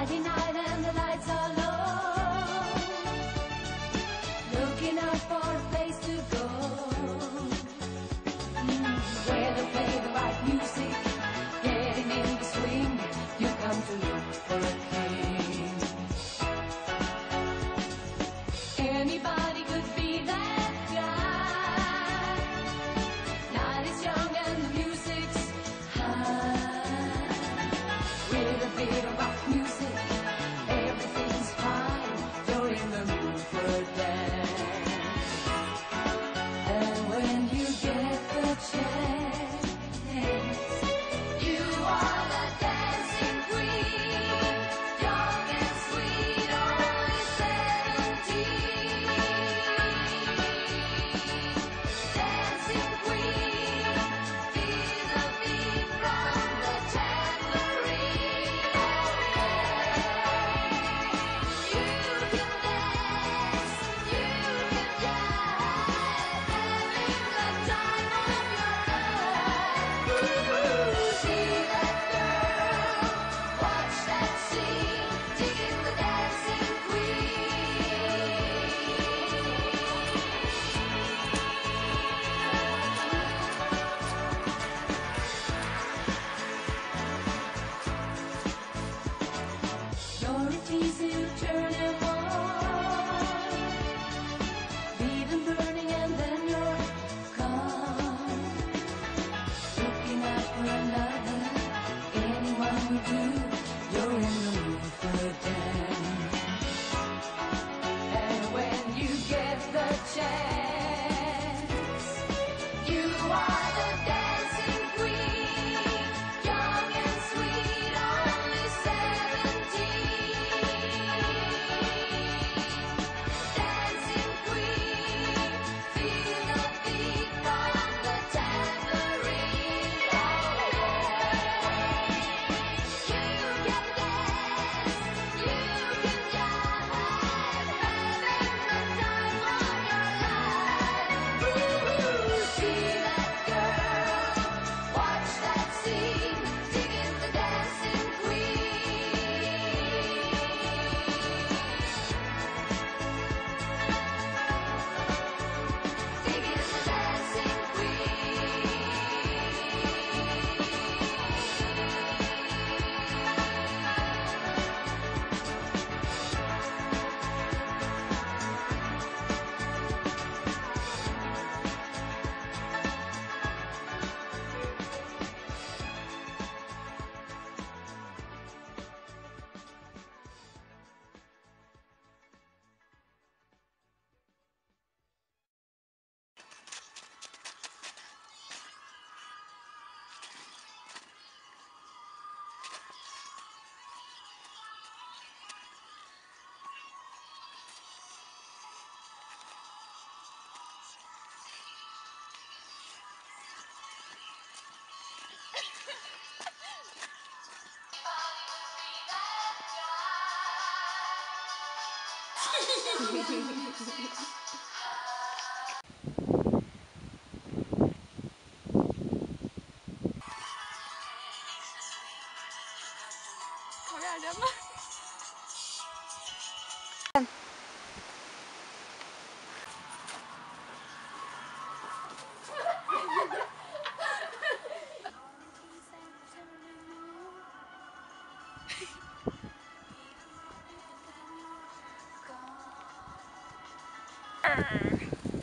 Friday night and the lights are low. Looking out for a place to go. Mm. Where they play the right music, getting in the swing. You come to look for a king. Anybody could be that guy. Night is young and the music's high. With a bit of 好吓人吗？Arr.